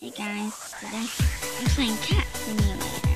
Hey guys, today I'm playing Cat Simulator.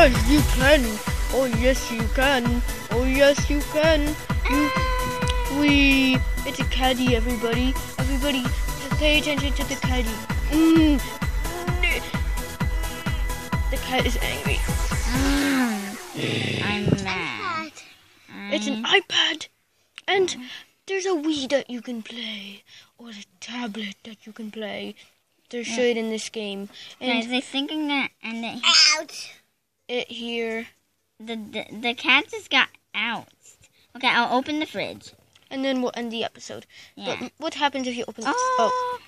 Yes, you can. Oh, yes, you can. Oh, yes, you can. You, we. It's a caddy, everybody. Everybody, pay attention to the caddy. Mm. The cat is angry. I'm mad. It's an iPad, and there's a Wii that you can play, or a tablet that you can play. There's shit in this game, and I think I'm gonna end it. Out. It here, The, the the cat just got out. Okay, I'll open the fridge. and then we'll end the episode. Yeah. But what happens if you open? this? Oh. oh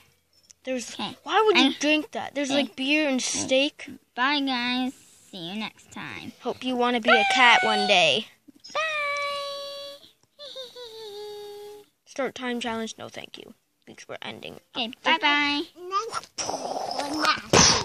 there's. Okay. Why would you I- drink that? There's Okay. like beer and steak. Bye, guys. See you next time. Hope you want to be a cat one day. Bye. Start time challenge? No, thank you. Because we're ending. okay, bye bye. Next. Or next.